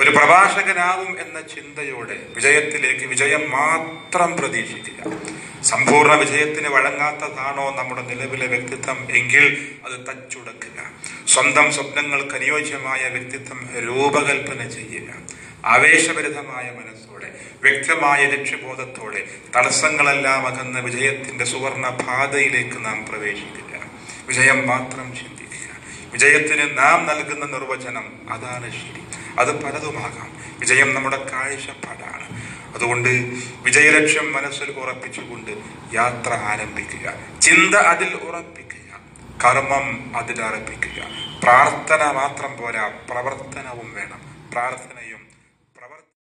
ഒരു പ്രഭാഷകനാവും എന്ന ചിന്തയോടെ വിജയത്തിലേക്ക് വിജയം മാത്രം പ്രതീക്ഷിക്കുക. സമ്പൂർണ വിജയത്തിന് വഴങ്ങാത്തതാണോ നമ്മുടെ നിലവിലെ വ്യക്തിത്വം എങ്കിൽ അത് തച്ചുടക്കുക. സ്വന്തം സ്വപ്നങ്ങൾക്ക് അനുയോജ്യമായ വ്യക്തിത്വം രൂപകൽപ്പന ചെയ്യുക. ആവേശഭരിതമായ മനസ്സോടെ വ്യക്തമായ ലക്ഷ്യബോധത്തോടെ തടസ്സങ്ങളെല്ലാം അകന്ന് വിജയത്തിന്റെ സുവർണ പാതയിലേക്ക് നാം പ്രവേശിക്കുക. വിജയം മാത്രം ചിന്തിക്കുക. വിജയത്തിന് നാം നൽകുന്ന നിർവചനം അതാണ് ശരി. അത് പലതുമാകാം. വിജയം നമ്മുടെ കാഴ്ചപ്പാടാണ്. അതുകൊണ്ട് വിജയലക്ഷ്യം മനസ്സിൽ ഉറപ്പിച്ചുകൊണ്ട് യാത്ര ആരംഭിക്കുക. ചിന്ത അതിൽ ഉറപ്പിക്കുക. കർമ്മം അതിൽ അർപ്പിക്കുക പ്രാർത്ഥന മാത്രം പോരാ പ്രവർത്തനവും വേണം. പ്രാർത്ഥനയും